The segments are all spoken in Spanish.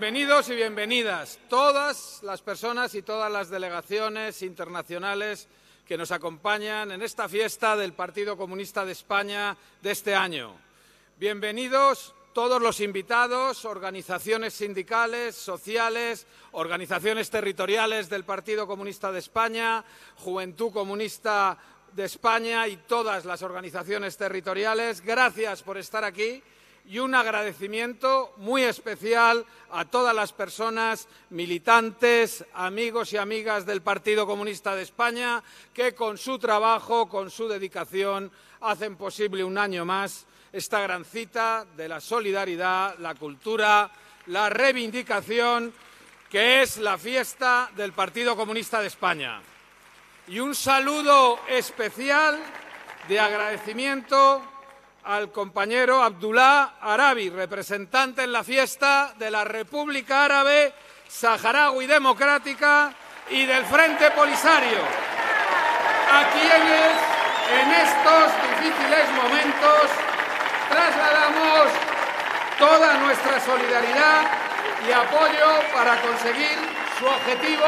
Bienvenidos y bienvenidas todas las personas y todas las delegaciones internacionales que nos acompañan en esta fiesta del Partido Comunista de España de este año. Bienvenidos todos los invitados, organizaciones sindicales, sociales, organizaciones territoriales del Partido Comunista de España, Juventud Comunista de España y todas las organizaciones territoriales. Gracias por estar aquí y un agradecimiento muy especial a todas las personas militantes, amigos y amigas del Partido Comunista de España que con su trabajo, con su dedicación, hacen posible un año más esta gran cita de la solidaridad, la cultura, la reivindicación, que es la fiesta del Partido Comunista de España. Y un saludo especial de agradecimiento al compañero Abdullah Arabi, representante en la fiesta de la República Árabe Saharaui Democrática y del Frente Polisario, a quienes en estos difíciles momentos trasladamos toda nuestra solidaridad y apoyo para conseguir su objetivo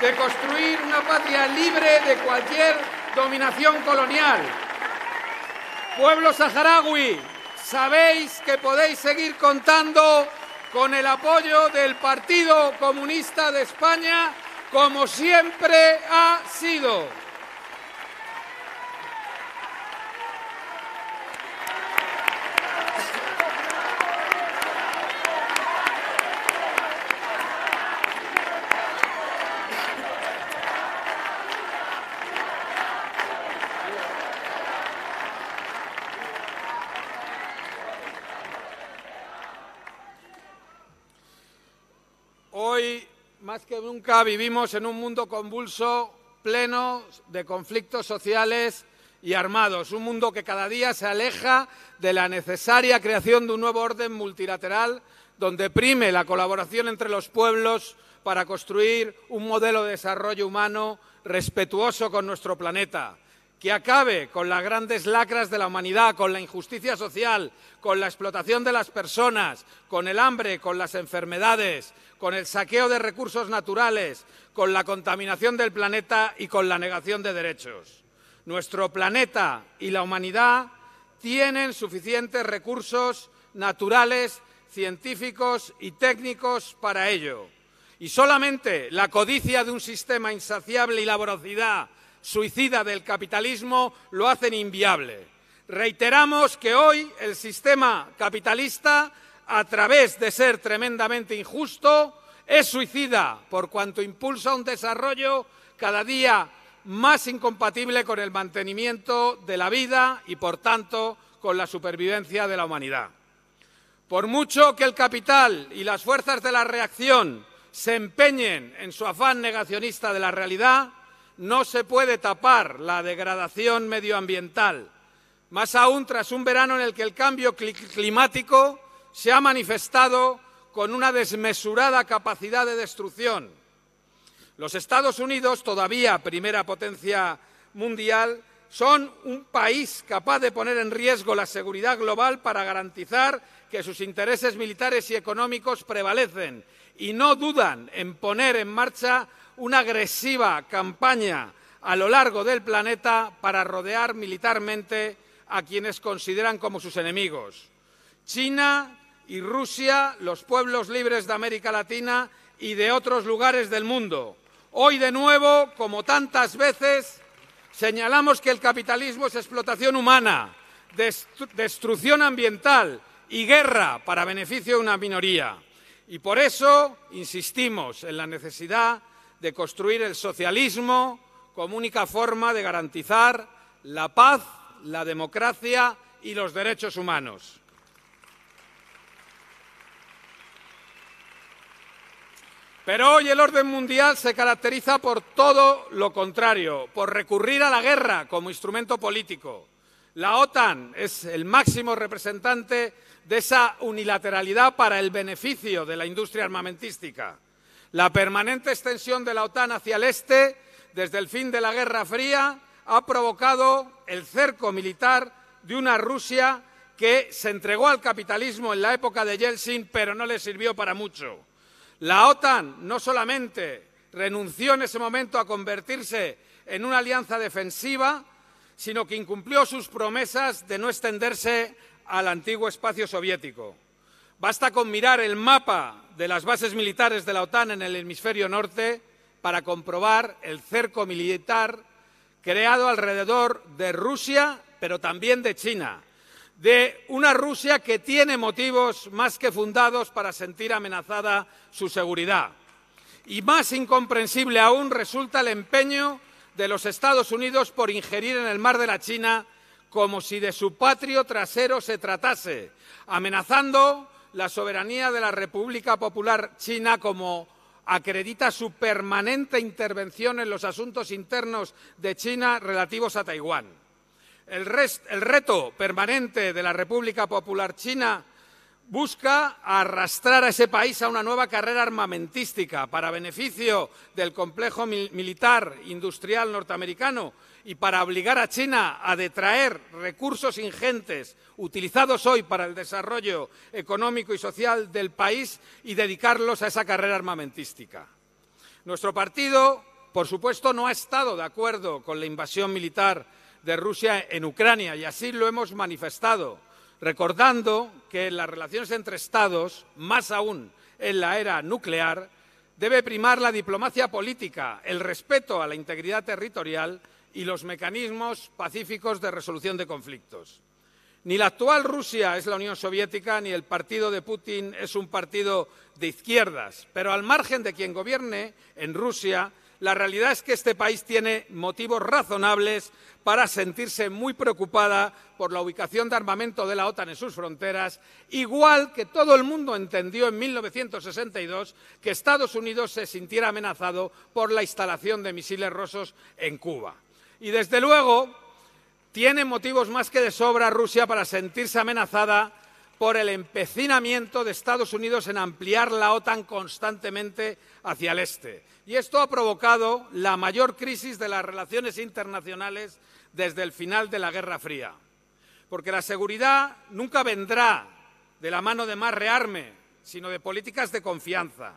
de construir una patria libre de cualquier dominación colonial Pueblo saharaui, sabéis que podéis seguir contando con el apoyo del Partido Comunista de España como siempre ha sido. Hoy, más que nunca, vivimos en un mundo convulso, pleno de conflictos sociales y armados, un mundo que cada día se aleja de la necesaria creación de un nuevo orden multilateral donde prime la colaboración entre los pueblos para construir un modelo de desarrollo humano respetuoso con nuestro planeta, que acabe con las grandes lacras de la humanidad, con la injusticia social, con la explotación de las personas, con el hambre, con las enfermedades, con el saqueo de recursos naturales, con la contaminación del planeta y con la negación de derechos. Nuestro planeta y la humanidad tienen suficientes recursos naturales, científicos y técnicos para ello. Y solamente la codicia de un sistema insaciable y la voracidad suicida del capitalismo lo hacen inviable. Reiteramos que hoy el sistema capitalista, a través de ser tremendamente injusto, es suicida por cuanto impulsa un desarrollo cada día más incompatible con el mantenimiento de la vida y, por tanto, con la supervivencia de la humanidad. Por mucho que el capital y las fuerzas de la reacción se empeñen en su afán negacionista de la realidad, no se puede tapar la degradación medioambiental, más aún tras un verano en el que el cambio climático se ha manifestado con una desmesurada capacidad de destrucción. Los Estados Unidos, todavía primera potencia mundial, son un país capaz de poner en riesgo la seguridad global para garantizar que sus intereses militares y económicos prevalecen y no dudan en poner en marcha una agresiva campaña a lo largo del planeta para rodear militarmente a quienes consideran como sus enemigos. China y Rusia, los pueblos libres de América Latina y de otros lugares del mundo. Hoy, de nuevo, como tantas veces, señalamos que el capitalismo es explotación humana, destrucción ambiental y guerra para beneficio de una minoría. Y por eso insistimos en la necesidad de construir el socialismo como única forma de garantizar la paz, la democracia y los derechos humanos. Pero hoy el orden mundial se caracteriza por todo lo contrario, por recurrir a la guerra como instrumento político. La OTAN es el máximo representante de esa unilateralidad para el beneficio de la industria armamentística. La permanente extensión de la OTAN hacia el este, desde el fin de la Guerra Fría, ha provocado el cerco militar de una Rusia que se entregó al capitalismo en la época de Yeltsin, pero no le sirvió para mucho. La OTAN no solamente renunció en ese momento a convertirse en una alianza defensiva, sino que incumplió sus promesas de no extenderse al antiguo espacio soviético. Basta con mirar el mapa de las bases militares de la OTAN en el hemisferio norte para comprobar el cerco militar creado alrededor de Rusia, pero también de China, de una Rusia que tiene motivos más que fundados para sentir amenazada su seguridad. Y más incomprensible aún resulta el empeño de los Estados Unidos por ingerir en el mar de la China como si de su patrio trasero se tratase, amenazando la soberanía de la República Popular China como acredita su permanente intervención en los asuntos internos de China relativos a Taiwán. El, reto permanente de la República Popular China busca arrastrar a ese país a una nueva carrera armamentística para beneficio del complejo militar industrial norteamericano y para obligar a China a detraer recursos ingentes utilizados hoy para el desarrollo económico y social del país y dedicarlos a esa carrera armamentística. Nuestro partido, por supuesto, no ha estado de acuerdo con la invasión militar de Rusia en Ucrania y así lo hemos manifestado, recordando que las relaciones entre Estados, más aún en la era nuclear, debe primar la diplomacia política, el respeto a la integridad territorial y los mecanismos pacíficos de resolución de conflictos. Ni la actual Rusia es la Unión Soviética, ni el partido de Putin es un partido de izquierdas, pero al margen de quien gobierne en Rusia, la realidad es que este país tiene motivos razonables para sentirse muy preocupada por la ubicación de armamento de la OTAN en sus fronteras, igual que todo el mundo entendió en 1962 que Estados Unidos se sintiera amenazado por la instalación de misiles rusos en Cuba. Y desde luego tiene motivos más que de sobra Rusia para sentirse amenazada por el empecinamiento de Estados Unidos en ampliar la OTAN constantemente hacia el este. Y esto ha provocado la mayor crisis de las relaciones internacionales desde el final de la Guerra Fría. Porque la seguridad nunca vendrá de la mano de más rearme, sino de políticas de confianza.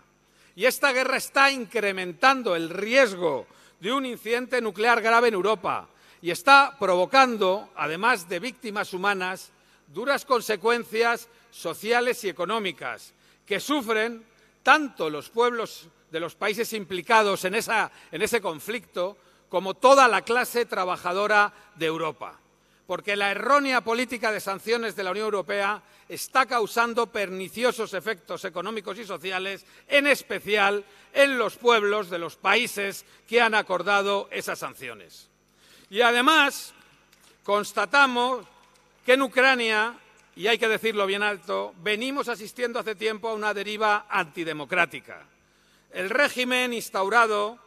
Y esta guerra está incrementando el riesgo de un incidente nuclear grave en Europa y está provocando, además de víctimas humanas, duras consecuencias sociales y económicas que sufren tanto los pueblos de los países implicados en, ese conflicto como toda la clase trabajadora de Europa. Porque la errónea política de sanciones de la Unión Europea está causando perniciosos efectos económicos y sociales, en especial en los pueblos de los países que han acordado esas sanciones. Y además, constatamos que en Ucrania, y hay que decirlo bien alto, venimos asistiendo hace tiempo a una deriva antidemocrática. El régimen instaurado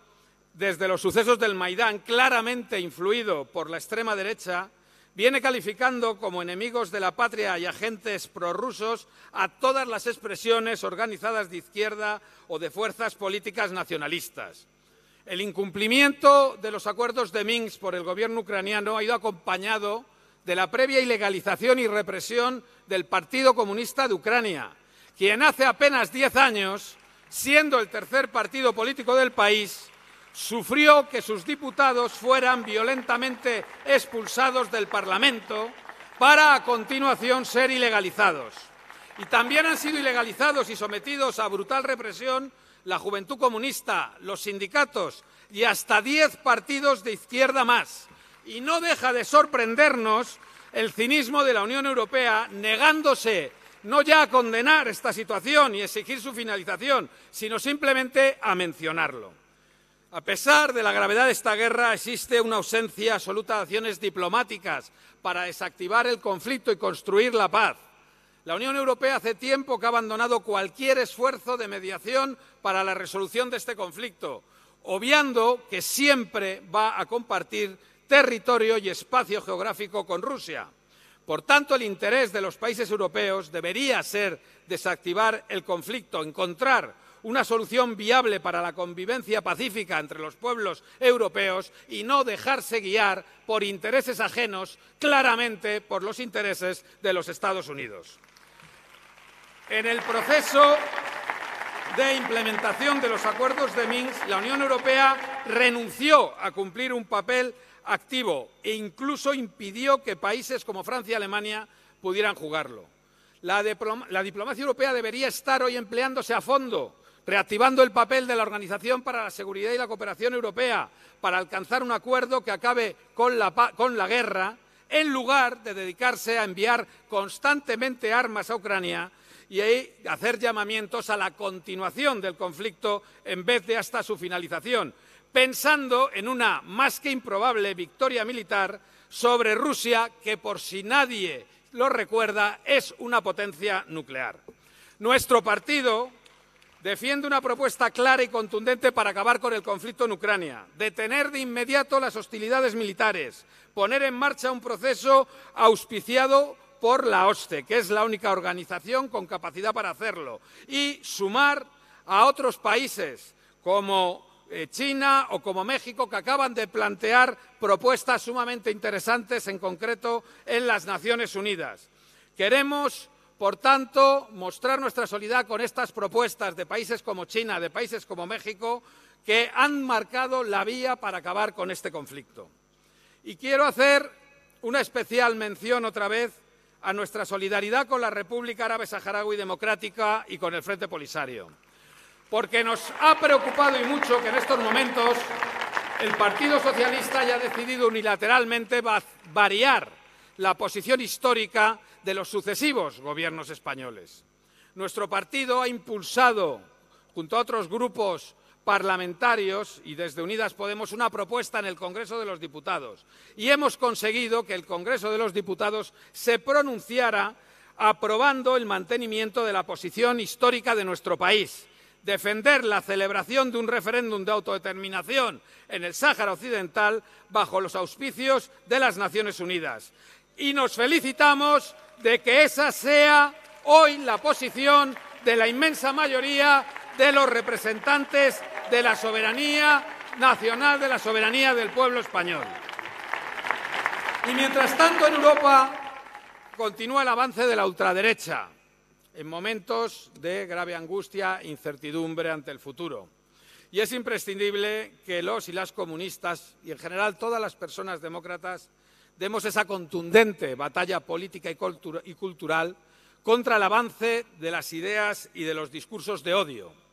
desde los sucesos del Maidán, claramente influido por la extrema derecha, viene calificando como enemigos de la patria y agentes prorrusos a todas las expresiones organizadas de izquierda o de fuerzas políticas nacionalistas. El incumplimiento de los acuerdos de Minsk por el gobierno ucraniano ha ido acompañado de la previa ilegalización y represión del Partido Comunista de Ucrania, quien hace apenas diez años, siendo el tercer partido político del país, sufrió que sus diputados fueran violentamente expulsados del Parlamento para a continuación ser ilegalizados. Y también han sido ilegalizados y sometidos a brutal represión la Juventud Comunista, los sindicatos y hasta diez partidos de izquierda más. Y no deja de sorprendernos el cinismo de la Unión Europea negándose no ya a condenar esta situación y exigir su finalización, sino simplemente a mencionarlo. A pesar de la gravedad de esta guerra, existe una ausencia absoluta de acciones diplomáticas para desactivar el conflicto y construir la paz. La Unión Europea hace tiempo que ha abandonado cualquier esfuerzo de mediación para la resolución de este conflicto, obviando que siempre va a compartir territorio y espacio geográfico con Rusia. Por tanto, el interés de los países europeos debería ser desactivar el conflicto, encontrar una solución viable para la convivencia pacífica entre los pueblos europeos y no dejarse guiar por intereses ajenos, claramente por los intereses de los Estados Unidos. En el proceso de implementación de los acuerdos de Minsk, la Unión Europea renunció a cumplir un papel activo e incluso impidió que países como Francia y Alemania pudieran jugarlo. La, diplomacia europea debería estar hoy empleándose a fondo, reactivando el papel de la Organización para la Seguridad y la Cooperación Europea para alcanzar un acuerdo que acabe con la, guerra, en lugar de dedicarse a enviar constantemente armas a Ucrania y hacer llamamientos a la continuación del conflicto en vez de hasta su finalización, pensando en una más que improbable victoria militar sobre Rusia, que por si nadie lo recuerda, es una potencia nuclear. Nuestro partido defiende una propuesta clara y contundente para acabar con el conflicto en Ucrania, detener de inmediato las hostilidades militares, poner en marcha un proceso auspiciado por la OSCE, que es la única organización con capacidad para hacerlo, y sumar a otros países como eh, China o como México, que acaban de plantear propuestas sumamente interesantes, en concreto en las Naciones Unidas. Queremos, por tanto, mostrar nuestra solidaridad con estas propuestas de países como China, de países como México, que han marcado la vía para acabar con este conflicto. Y quiero hacer una especial mención otra vez a nuestra solidaridad con la República Árabe Saharaui Democrática y con el Frente Polisario, porque nos ha preocupado y mucho que en estos momentos el Partido Socialista haya decidido unilateralmente variar la posición histórica de los sucesivos gobiernos españoles. Nuestro partido ha impulsado, junto a otros grupos parlamentarios y desde Unidas Podemos una propuesta en el Congreso de los Diputados y hemos conseguido que el Congreso de los Diputados se pronunciara aprobando el mantenimiento de la posición histórica de nuestro país, defender la celebración de un referéndum de autodeterminación en el Sáhara Occidental bajo los auspicios de las Naciones Unidas. Y nos felicitamos de que esa sea hoy la posición de la inmensa mayoría de los representantes de la soberanía nacional, de la soberanía del pueblo español. Y mientras tanto en Europa continúa el avance de la ultraderecha en momentos de grave angustia e incertidumbre ante el futuro. Y es imprescindible que los y las comunistas y en general todas las personas demócratas demos esa contundente batalla política y, cultural contra el avance de las ideas y de los discursos de odio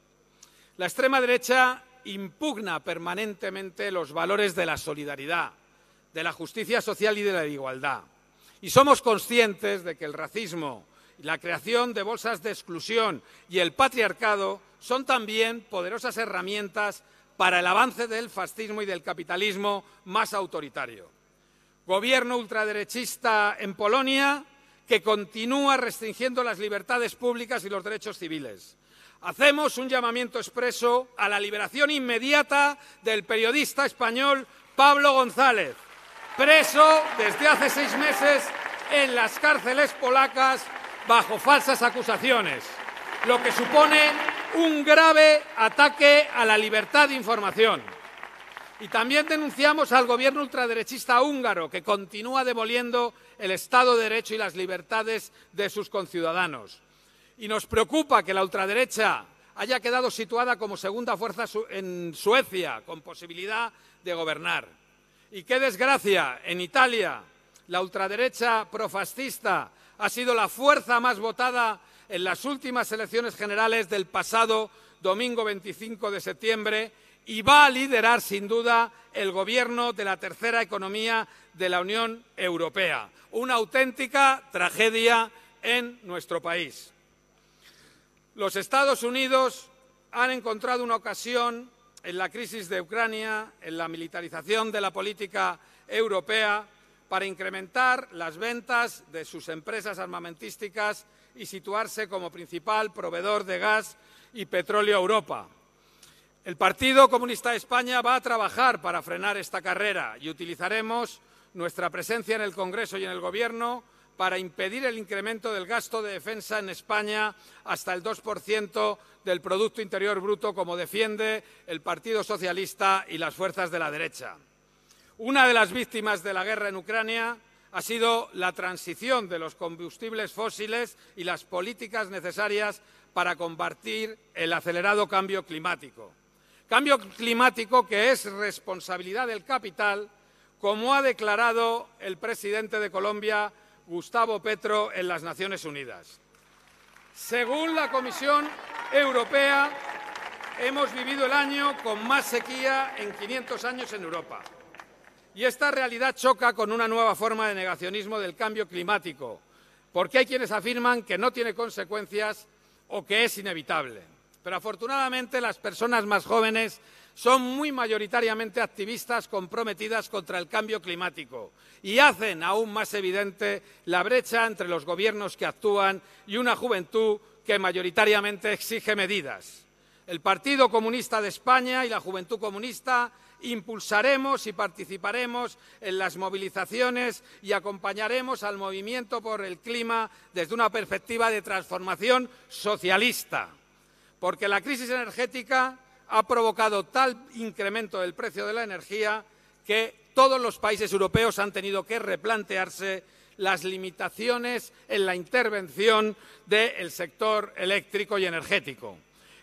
la extrema derecha impugna permanentemente los valores de la solidaridad, de la justicia social y de la igualdad. Y somos conscientes de que el racismo, la creación de bolsas de exclusión y el patriarcado son también poderosas herramientas para el avance del fascismo y del capitalismo más autoritario. Gobierno ultraderechista en Polonia que continúa restringiendo las libertades públicas y los derechos civiles hacemos un llamamiento expreso a la liberación inmediata del periodista español Pablo González, preso desde hace seis meses en las cárceles polacas bajo falsas acusaciones, lo que supone un grave ataque a la libertad de información. Y también denunciamos al gobierno ultraderechista húngaro, que continúa demoliendo el Estado de Derecho y las libertades de sus conciudadanos y nos preocupa que la ultraderecha haya quedado situada como segunda fuerza en Suecia, con posibilidad de gobernar. Y qué desgracia, en Italia, la ultraderecha profascista ha sido la fuerza más votada en las últimas elecciones generales del pasado domingo 25 de septiembre y va a liderar, sin duda, el gobierno de la tercera economía de la Unión Europea. Una auténtica tragedia en nuestro país. Los Estados Unidos han encontrado una ocasión en la crisis de Ucrania, en la militarización de la política europea, para incrementar las ventas de sus empresas armamentísticas y situarse como principal proveedor de gas y petróleo a Europa. El Partido Comunista de España va a trabajar para frenar esta carrera y utilizaremos nuestra presencia en el Congreso y en el Gobierno para impedir el incremento del gasto de defensa en España hasta el 2% del Producto Interior Bruto, como defiende el Partido Socialista y las fuerzas de la derecha. Una de las víctimas de la guerra en Ucrania ha sido la transición de los combustibles fósiles y las políticas necesarias para combatir el acelerado cambio climático. Cambio climático que es responsabilidad del capital, como ha declarado el presidente de Colombia, Gustavo Petro, en las Naciones Unidas. Según la Comisión Europea, hemos vivido el año con más sequía en 500 años en Europa. Y esta realidad choca con una nueva forma de negacionismo del cambio climático, porque hay quienes afirman que no tiene consecuencias o que es inevitable. Pero afortunadamente las personas más jóvenes son muy mayoritariamente activistas comprometidas contra el cambio climático y hacen aún más evidente la brecha entre los gobiernos que actúan y una juventud que mayoritariamente exige medidas. El Partido Comunista de España y la Juventud Comunista impulsaremos y participaremos en las movilizaciones y acompañaremos al movimiento por el clima desde una perspectiva de transformación socialista, porque la crisis energética ha provocado tal incremento del precio de la energía que todos los países europeos han tenido que replantearse las limitaciones en la intervención del sector eléctrico y energético.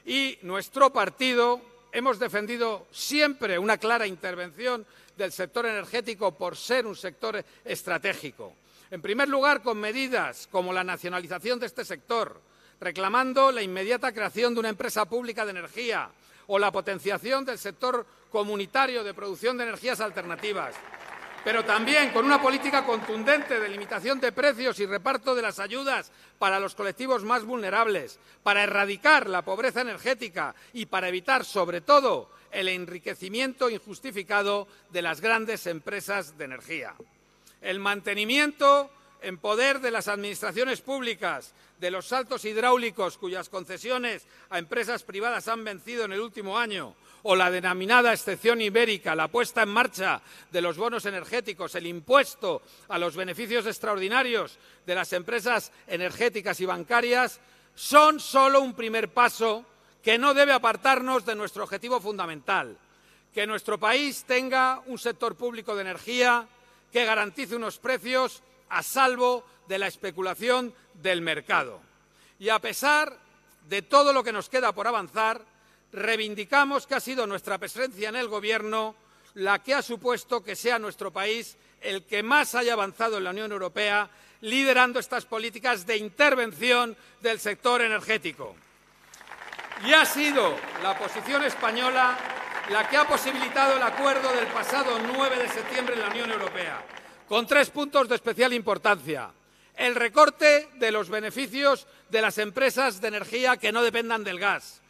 Y nuestro partido hemos defendido siempre una clara intervención del sector energético por ser un sector estratégico. En primer lugar, con medidas como la nacionalización de este sector, reclamando la inmediata creación de una empresa pública de energía o la potenciación del sector comunitario de producción de energías alternativas pero también con una política contundente de limitación de precios y reparto de las ayudas para los colectivos más vulnerables, para erradicar la pobreza energética y para evitar, sobre todo, el enriquecimiento injustificado de las grandes empresas de energía. El mantenimiento en poder de las administraciones públicas, de los saltos hidráulicos cuyas concesiones a empresas privadas han vencido en el último año, o la denominada excepción ibérica, la puesta en marcha de los bonos energéticos, el impuesto a los beneficios extraordinarios de las empresas energéticas y bancarias, son solo un primer paso que no debe apartarnos de nuestro objetivo fundamental, que nuestro país tenga un sector público de energía que garantice unos precios a salvo de la especulación del mercado. Y a pesar de todo lo que nos queda por avanzar, reivindicamos que ha sido nuestra presencia en el Gobierno la que ha supuesto que sea nuestro país el que más haya avanzado en la Unión Europea, liderando estas políticas de intervención del sector energético. Y ha sido la posición española la que ha posibilitado el acuerdo del pasado 9 de septiembre en la Unión Europea, con tres puntos de especial importancia. El recorte de los beneficios de las empresas de energía que no dependan del gas,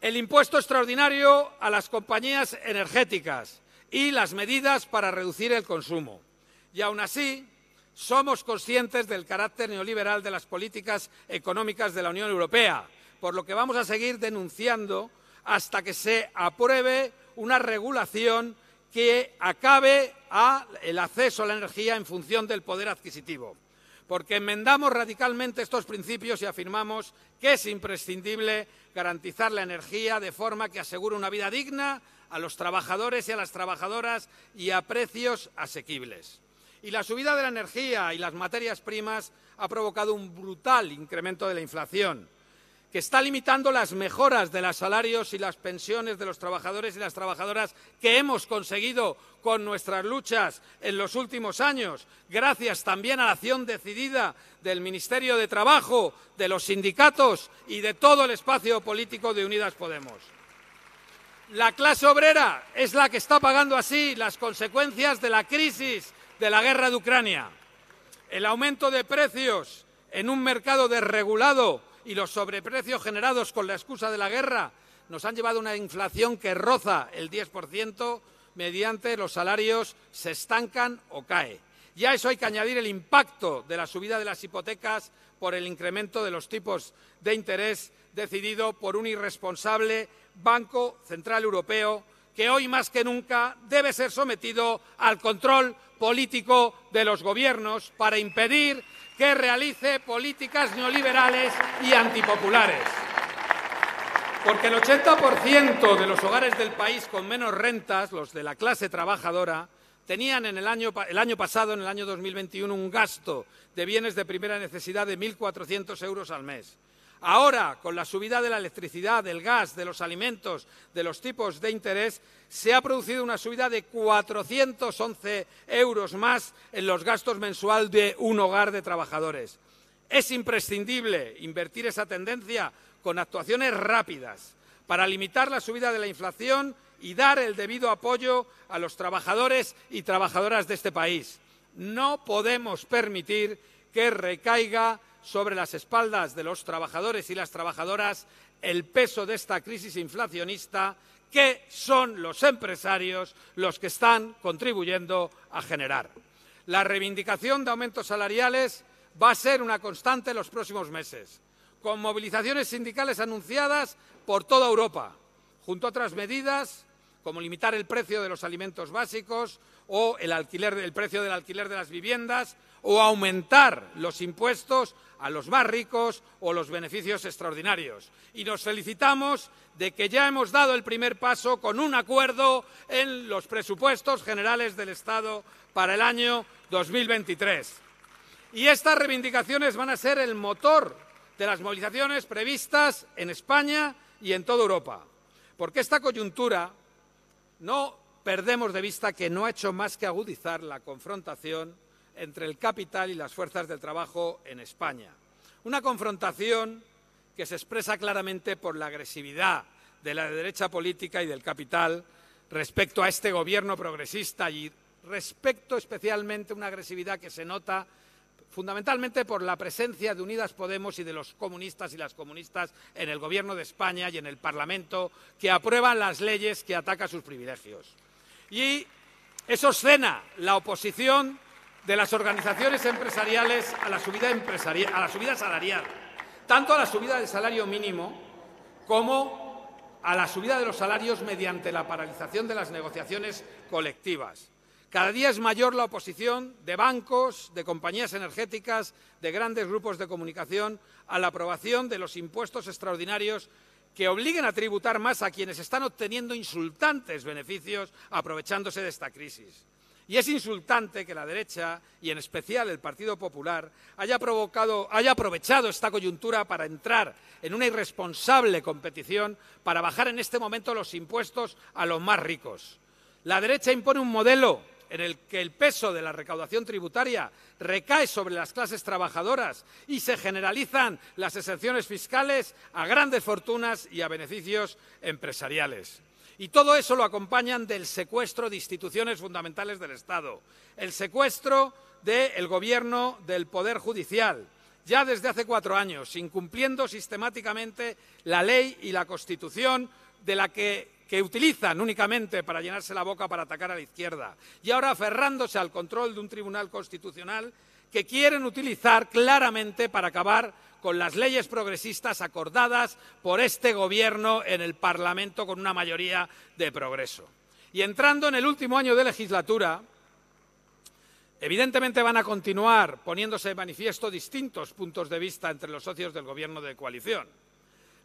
el impuesto extraordinario a las compañías energéticas y las medidas para reducir el consumo. Y aún así, somos conscientes del carácter neoliberal de las políticas económicas de la Unión Europea, por lo que vamos a seguir denunciando hasta que se apruebe una regulación que acabe el acceso a la energía en función del poder adquisitivo porque enmendamos radicalmente estos principios y afirmamos que es imprescindible garantizar la energía de forma que asegure una vida digna a los trabajadores y a las trabajadoras y a precios asequibles. Y la subida de la energía y las materias primas ha provocado un brutal incremento de la inflación que está limitando las mejoras de los salarios y las pensiones de los trabajadores y las trabajadoras que hemos conseguido con nuestras luchas en los últimos años, gracias también a la acción decidida del Ministerio de Trabajo, de los sindicatos y de todo el espacio político de Unidas Podemos. La clase obrera es la que está pagando así las consecuencias de la crisis de la guerra de Ucrania. El aumento de precios en un mercado desregulado y los sobreprecios generados con la excusa de la guerra nos han llevado a una inflación que roza el 10%, mediante los salarios se estancan o cae. Y a eso hay que añadir el impacto de la subida de las hipotecas por el incremento de los tipos de interés decidido por un irresponsable Banco Central Europeo que hoy más que nunca debe ser sometido al control político de los gobiernos para impedir que realice políticas neoliberales y antipopulares. Porque el 80% de los hogares del país con menos rentas, los de la clase trabajadora, tenían en el año, el año pasado, en el año 2021, un gasto de bienes de primera necesidad de 1.400 euros al mes. Ahora, con la subida de la electricidad, del gas, de los alimentos, de los tipos de interés, se ha producido una subida de 411 euros más en los gastos mensuales de un hogar de trabajadores. Es imprescindible invertir esa tendencia con actuaciones rápidas para limitar la subida de la inflación y dar el debido apoyo a los trabajadores y trabajadoras de este país. No podemos permitir que recaiga sobre las espaldas de los trabajadores y las trabajadoras el peso de esta crisis inflacionista que son los empresarios los que están contribuyendo a generar. La reivindicación de aumentos salariales va a ser una constante en los próximos meses, con movilizaciones sindicales anunciadas por toda Europa, junto a otras medidas como limitar el precio de los alimentos básicos o el, precio del alquiler de las viviendas o aumentar los impuestos a los más ricos o los beneficios extraordinarios. Y nos felicitamos de que ya hemos dado el primer paso con un acuerdo en los presupuestos generales del Estado para el año 2023. Y estas reivindicaciones van a ser el motor de las movilizaciones previstas en España y en toda Europa. Porque esta coyuntura no perdemos de vista que no ha hecho más que agudizar la confrontación entre el capital y las fuerzas del trabajo en España. Una confrontación que se expresa claramente por la agresividad de la derecha política y del capital respecto a este gobierno progresista y respecto especialmente a una agresividad que se nota fundamentalmente por la presencia de Unidas Podemos y de los comunistas y las comunistas en el Gobierno de España y en el Parlamento, que aprueban las leyes que atacan sus privilegios. Y eso escena la oposición de las organizaciones empresariales a la subida, a la subida salarial, tanto a la subida del salario mínimo como a la subida de los salarios mediante la paralización de las negociaciones colectivas. Cada día es mayor la oposición de bancos, de compañías energéticas, de grandes grupos de comunicación a la aprobación de los impuestos extraordinarios que obliguen a tributar más a quienes están obteniendo insultantes beneficios aprovechándose de esta crisis. Y es insultante que la derecha, y en especial el Partido Popular, haya, provocado, haya aprovechado esta coyuntura para entrar en una irresponsable competición para bajar en este momento los impuestos a los más ricos. La derecha impone un modelo en el que el peso de la recaudación tributaria recae sobre las clases trabajadoras y se generalizan las exenciones fiscales a grandes fortunas y a beneficios empresariales. Y todo eso lo acompañan del secuestro de instituciones fundamentales del Estado, el secuestro del Gobierno del Poder Judicial, ya desde hace cuatro años, incumpliendo sistemáticamente la ley y la Constitución de la que, que, utilizan únicamente para llenarse la boca para atacar a la izquierda, y ahora aferrándose al control de un tribunal constitucional que quieren utilizar claramente para acabar con las leyes progresistas acordadas por este Gobierno en el Parlamento con una mayoría de progreso. Y entrando en el último año de legislatura, evidentemente van a continuar poniéndose de manifiesto distintos puntos de vista entre los socios del Gobierno de coalición.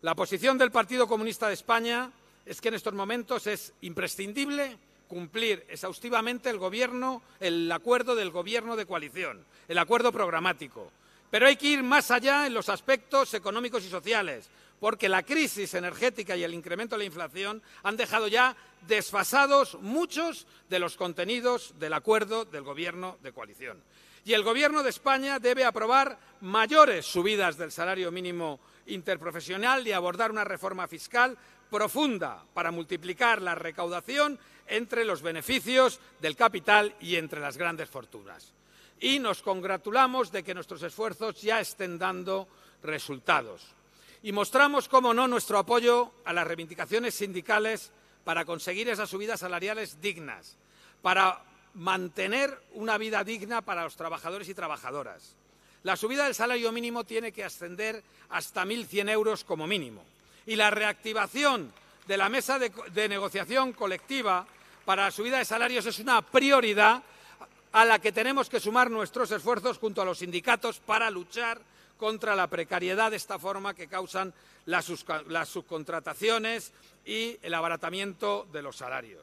La posición del Partido Comunista de España es que en estos momentos es imprescindible cumplir exhaustivamente el, acuerdo del Gobierno de coalición, el acuerdo programático, pero hay que ir más allá en los aspectos económicos y sociales, porque la crisis energética y el incremento de la inflación han dejado ya desfasados muchos de los contenidos del acuerdo del Gobierno de coalición. Y el Gobierno de España debe aprobar mayores subidas del salario mínimo interprofesional y abordar una reforma fiscal profunda para multiplicar la recaudación entre los beneficios del capital y entre las grandes fortunas y nos congratulamos de que nuestros esfuerzos ya estén dando resultados. Y mostramos, cómo no, nuestro apoyo a las reivindicaciones sindicales para conseguir esas subidas salariales dignas, para mantener una vida digna para los trabajadores y trabajadoras. La subida del salario mínimo tiene que ascender hasta 1.100 euros como mínimo. Y la reactivación de la mesa de, negociación colectiva para la subida de salarios es una prioridad a la que tenemos que sumar nuestros esfuerzos junto a los sindicatos para luchar contra la precariedad de esta forma que causan las, subcontrataciones y el abaratamiento de los salarios.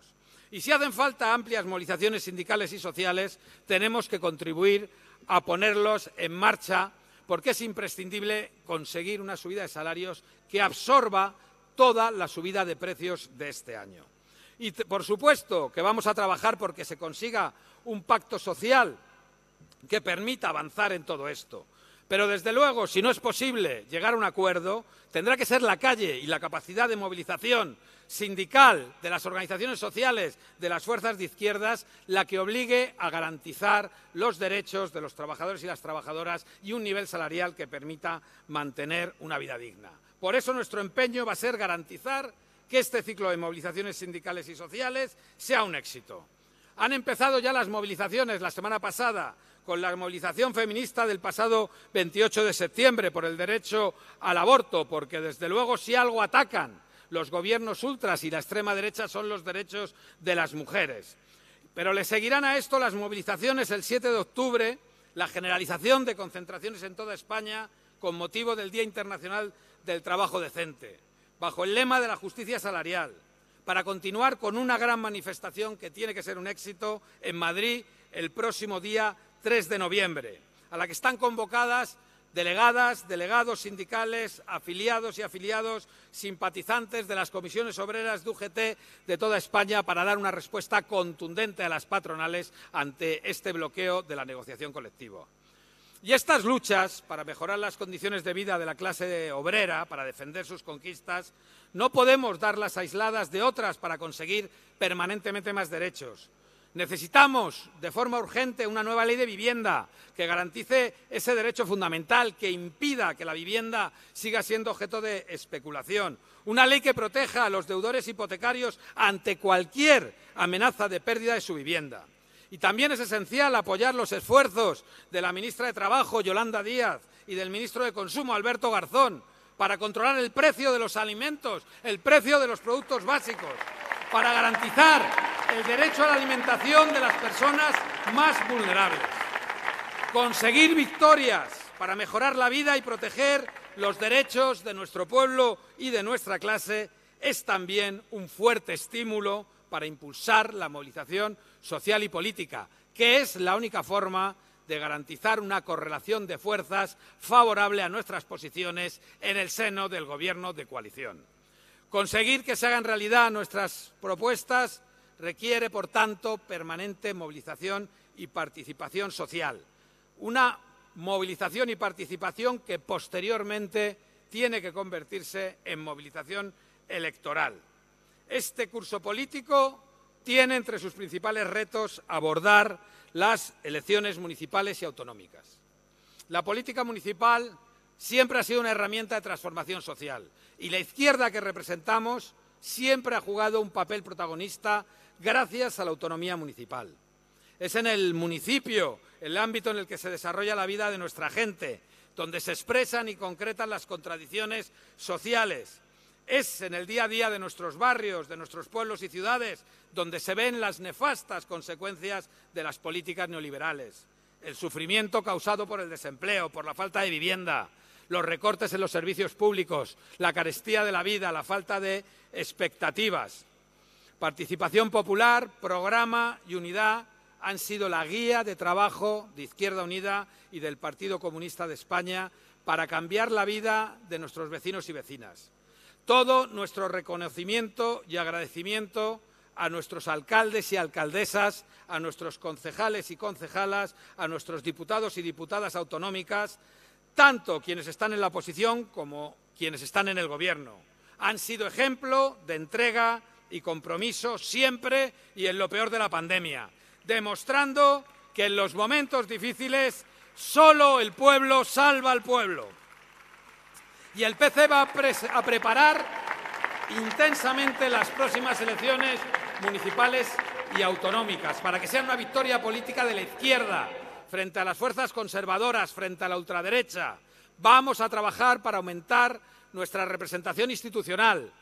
Y si hacen falta amplias movilizaciones sindicales y sociales, tenemos que contribuir a ponerlos en marcha porque es imprescindible conseguir una subida de salarios que absorba toda la subida de precios de este año. Y, por supuesto, que vamos a trabajar porque se consiga un pacto social que permita avanzar en todo esto. Pero, desde luego, si no es posible llegar a un acuerdo, tendrá que ser la calle y la capacidad de movilización sindical de las organizaciones sociales de las fuerzas de izquierdas la que obligue a garantizar los derechos de los trabajadores y las trabajadoras y un nivel salarial que permita mantener una vida digna. Por eso nuestro empeño va a ser garantizar que este ciclo de movilizaciones sindicales y sociales sea un éxito. Han empezado ya las movilizaciones la semana pasada con la movilización feminista del pasado 28 de septiembre por el derecho al aborto, porque desde luego si algo atacan los gobiernos ultras y la extrema derecha son los derechos de las mujeres. Pero le seguirán a esto las movilizaciones el 7 de octubre, la generalización de concentraciones en toda España con motivo del Día Internacional del Trabajo Decente, bajo el lema de la justicia salarial, para continuar con una gran manifestación que tiene que ser un éxito en Madrid el próximo día 3 de noviembre, a la que están convocadas delegadas, delegados sindicales, afiliados y afiliados, simpatizantes de las comisiones obreras de UGT de toda España para dar una respuesta contundente a las patronales ante este bloqueo de la negociación colectiva. Y estas luchas para mejorar las condiciones de vida de la clase obrera, para defender sus conquistas, no podemos darlas aisladas de otras para conseguir permanentemente más derechos. Necesitamos de forma urgente una nueva ley de vivienda que garantice ese derecho fundamental, que impida que la vivienda siga siendo objeto de especulación. Una ley que proteja a los deudores hipotecarios ante cualquier amenaza de pérdida de su vivienda. Y también es esencial apoyar los esfuerzos de la ministra de Trabajo, Yolanda Díaz, y del ministro de Consumo, Alberto Garzón, para controlar el precio de los alimentos, el precio de los productos básicos, para garantizar el derecho a la alimentación de las personas más vulnerables. Conseguir victorias para mejorar la vida y proteger los derechos de nuestro pueblo y de nuestra clase es también un fuerte estímulo para impulsar la movilización social y política, que es la única forma de garantizar una correlación de fuerzas favorable a nuestras posiciones en el seno del Gobierno de coalición. Conseguir que se hagan realidad nuestras propuestas requiere, por tanto, permanente movilización y participación social. Una movilización y participación que posteriormente tiene que convertirse en movilización electoral. Este curso político tiene entre sus principales retos abordar las elecciones municipales y autonómicas. La política municipal siempre ha sido una herramienta de transformación social y la izquierda que representamos siempre ha jugado un papel protagonista gracias a la autonomía municipal. Es en el municipio el ámbito en el que se desarrolla la vida de nuestra gente, donde se expresan y concretan las contradicciones sociales. Es en el día a día de nuestros barrios, de nuestros pueblos y ciudades, donde se ven las nefastas consecuencias de las políticas neoliberales. El sufrimiento causado por el desempleo, por la falta de vivienda, los recortes en los servicios públicos, la carestía de la vida, la falta de expectativas. Participación popular, programa y unidad han sido la guía de trabajo de Izquierda Unida y del Partido Comunista de España para cambiar la vida de nuestros vecinos y vecinas. Todo nuestro reconocimiento y agradecimiento a nuestros alcaldes y alcaldesas, a nuestros concejales y concejalas, a nuestros diputados y diputadas autonómicas, tanto quienes están en la oposición como quienes están en el Gobierno. Han sido ejemplo de entrega, y compromiso siempre y en lo peor de la pandemia, demostrando que en los momentos difíciles solo el pueblo salva al pueblo. Y el PC va a, preparar intensamente las próximas elecciones municipales y autonómicas para que sea una victoria política de la izquierda frente a las fuerzas conservadoras, frente a la ultraderecha. Vamos a trabajar para aumentar nuestra representación institucional,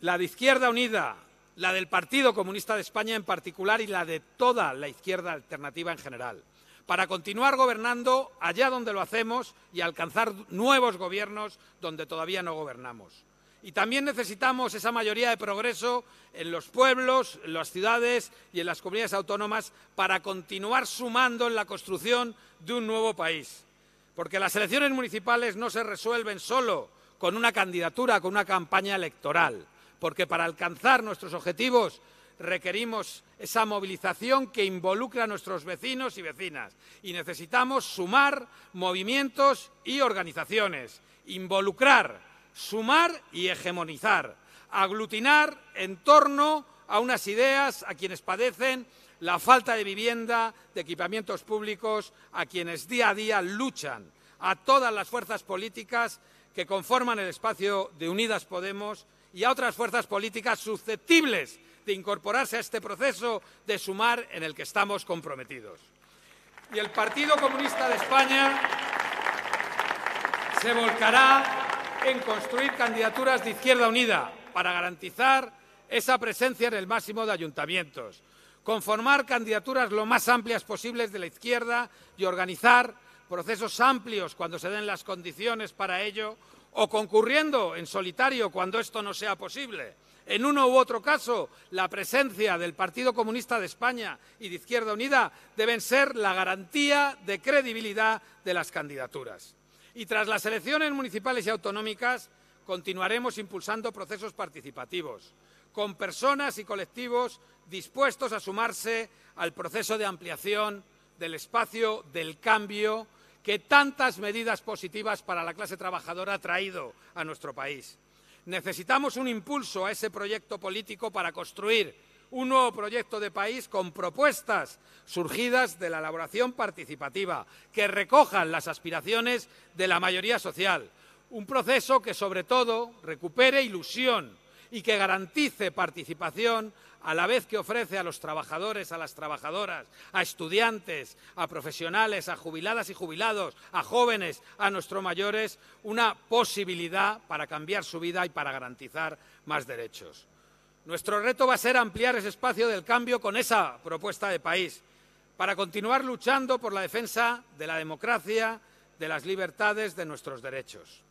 la de Izquierda Unida la del Partido Comunista de España en particular y la de toda la izquierda alternativa en general, para continuar gobernando allá donde lo hacemos y alcanzar nuevos gobiernos donde todavía no gobernamos. Y también necesitamos esa mayoría de progreso en los pueblos, en las ciudades y en las comunidades autónomas para continuar sumando en la construcción de un nuevo país. Porque las elecciones municipales no se resuelven solo con una candidatura, con una campaña electoral porque para alcanzar nuestros objetivos requerimos esa movilización que involucra a nuestros vecinos y vecinas. Y necesitamos sumar movimientos y organizaciones, involucrar, sumar y hegemonizar, aglutinar en torno a unas ideas a quienes padecen la falta de vivienda, de equipamientos públicos, a quienes día a día luchan, a todas las fuerzas políticas que conforman el espacio de Unidas Podemos y a otras fuerzas políticas susceptibles de incorporarse a este proceso de sumar en el que estamos comprometidos. Y el Partido Comunista de España se volcará en construir candidaturas de izquierda unida para garantizar esa presencia en el máximo de ayuntamientos, conformar candidaturas lo más amplias posibles de la izquierda y organizar procesos amplios cuando se den las condiciones para ello o concurriendo en solitario cuando esto no sea posible. En uno u otro caso, la presencia del Partido Comunista de España y de Izquierda Unida deben ser la garantía de credibilidad de las candidaturas. Y tras las elecciones municipales y autonómicas, continuaremos impulsando procesos participativos, con personas y colectivos dispuestos a sumarse al proceso de ampliación del espacio del cambio que tantas medidas positivas para la clase trabajadora ha traído a nuestro país. Necesitamos un impulso a ese proyecto político para construir un nuevo proyecto de país con propuestas surgidas de la elaboración participativa, que recojan las aspiraciones de la mayoría social. Un proceso que, sobre todo, recupere ilusión y que garantice participación a la vez que ofrece a los trabajadores, a las trabajadoras, a estudiantes, a profesionales, a jubiladas y jubilados, a jóvenes, a nuestros mayores, una posibilidad para cambiar su vida y para garantizar más derechos. Nuestro reto va a ser ampliar ese espacio del cambio con esa propuesta de país, para continuar luchando por la defensa de la democracia, de las libertades, de nuestros derechos.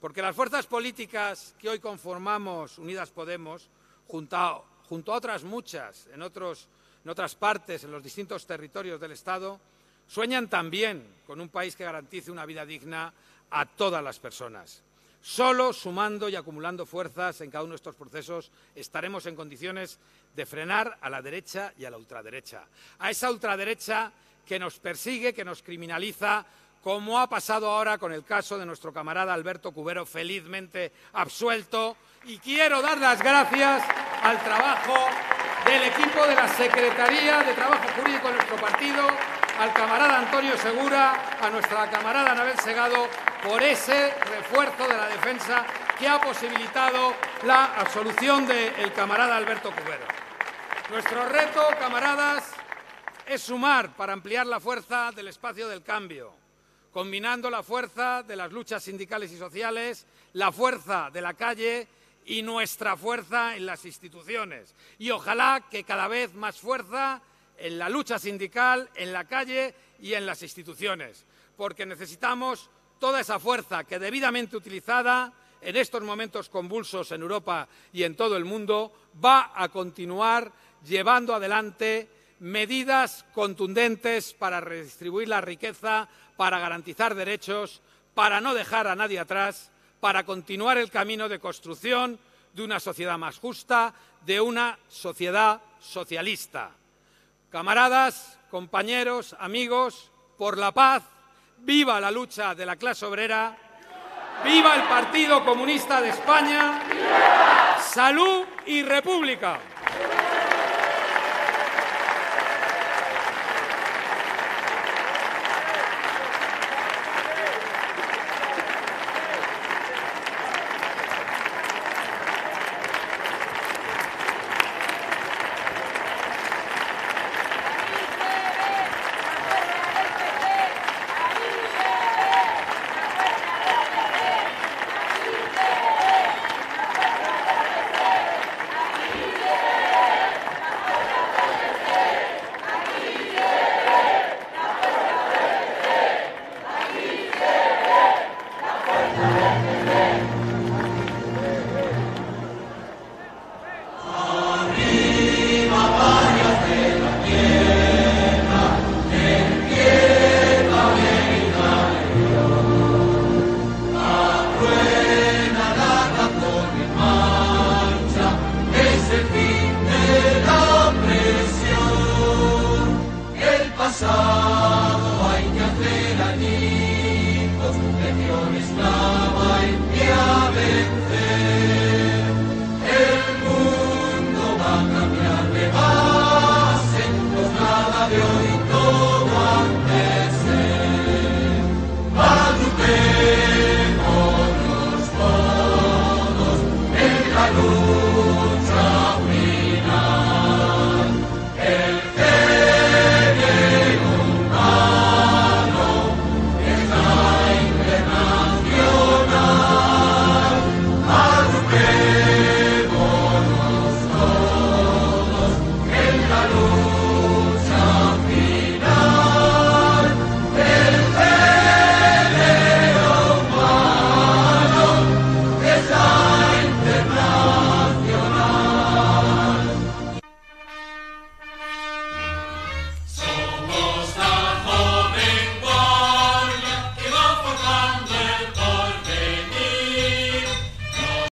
Porque las fuerzas políticas que hoy conformamos Unidas Podemos, junto a otras muchas en, otras partes, en los distintos territorios del Estado, sueñan también con un país que garantice una vida digna a todas las personas. Solo sumando y acumulando fuerzas en cada uno de estos procesos estaremos en condiciones de frenar a la derecha y a la ultraderecha. A esa ultraderecha que nos persigue, que nos criminaliza, como ha pasado ahora con el caso de nuestro camarada Alberto Cubero, felizmente absuelto. Y quiero dar las gracias al trabajo del equipo de la Secretaría de Trabajo Jurídico de nuestro partido, al camarada Antonio Segura, a nuestra camarada Anabel Segado, por ese refuerzo de la defensa que ha posibilitado la absolución del camarada Alberto Cubero. Nuestro reto, camaradas, es sumar para ampliar la fuerza del espacio del cambio, combinando la fuerza de las luchas sindicales y sociales, la fuerza de la calle y nuestra fuerza en las instituciones. Y ojalá que cada vez más fuerza en la lucha sindical, en la calle y en las instituciones, porque necesitamos toda esa fuerza que debidamente utilizada en estos momentos convulsos en Europa y en todo el mundo va a continuar llevando adelante medidas contundentes para redistribuir la riqueza, para garantizar derechos, para no dejar a nadie atrás para continuar el camino de construcción de una sociedad más justa, de una sociedad socialista. Camaradas, compañeros, amigos, por la paz, viva la lucha de la clase obrera, viva el Partido Comunista de España, salud y república.